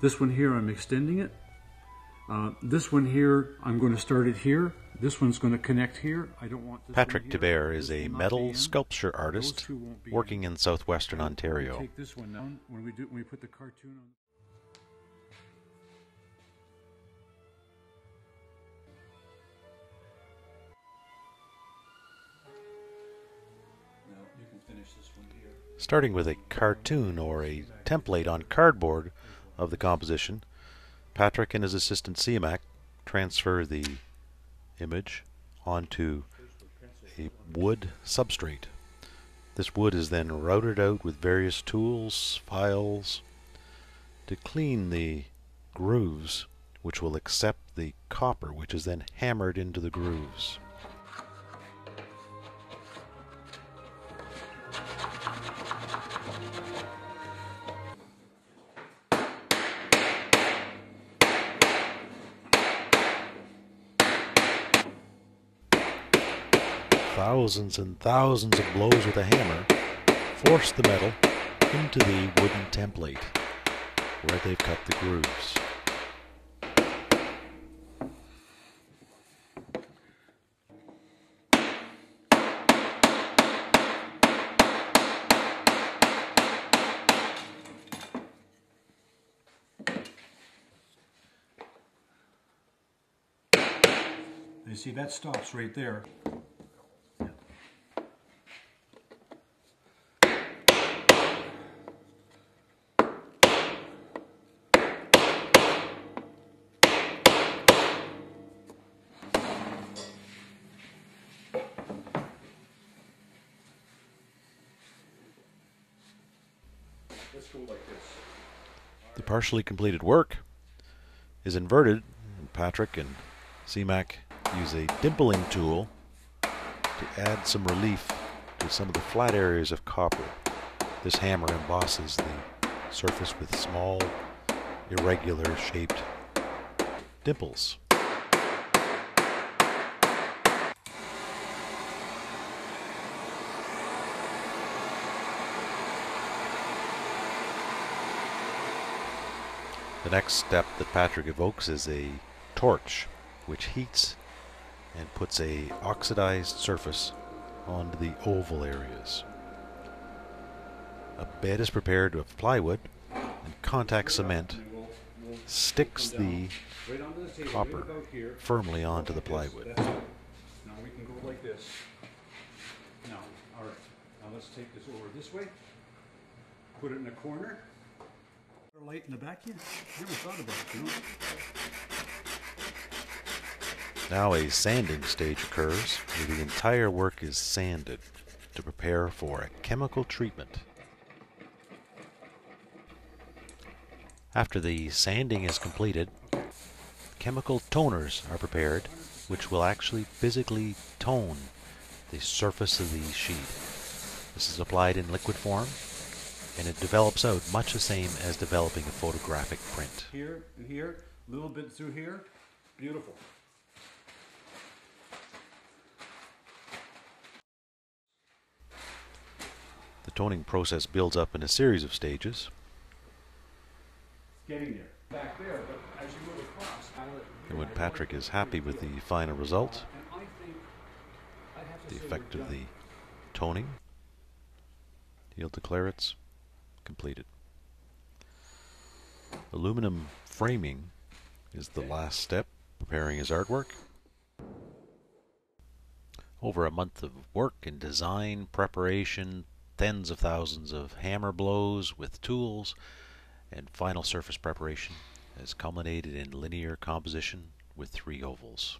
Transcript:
This one here, I'm extending it. Uh, this one here, I'm going to start it here. This one's going to connect here. I don't want this Patrick one is a will not be metal sculpture artist two won't be working in southwestern Ontario. Take this one down when we do when we put the cartoon on. Now you can finish this one here. Starting with a cartoon or a template on cardboard of the composition, Patrick and his assistant CMAC transfer the image onto a wood substrate. This wood is then routed out with various tools, files, to clean the grooves, which will accept the copper, which is then hammered into the grooves. Thousands and thousands of blows with a hammer force the metal into the wooden template where they've cut the grooves. You see that stops right there. The partially completed work is inverted. and Patrick and CMAC use a dimpling tool to add some relief to some of the flat areas of copper. This hammer embosses the surface with small, irregular shaped dimples. The next step that Patrick evokes is a torch, which heats and puts a oxidized surface onto the oval areas. A bed is prepared of plywood and contact cement sticks the copper firmly onto the plywood. Now we can go like this. Now, all right. Now let's take this over this way. Put it in a corner. Light in the back here. Never thought about it, you know. Now a sanding stage occurs where the entire work is sanded to prepare for a chemical treatment. After the sanding is completed, chemical toners are prepared which will actually physically tone the surface of the sheet. This is applied in liquid form and it develops out much the same as developing a photographic print. Here and here, a little bit through here. Beautiful. The toning process builds up in a series of stages. Getting there. Back there, but as you move across. And when Patrick is happy with the final result, And I think I'd have to the effect of the toning, he'll declare it's completed. Aluminum framing is the last step, preparing his artwork. Over a month of work and design, preparation, tens of thousands of hammer blows with tools, and final surface preparation has culminated in linear composition with three ovals.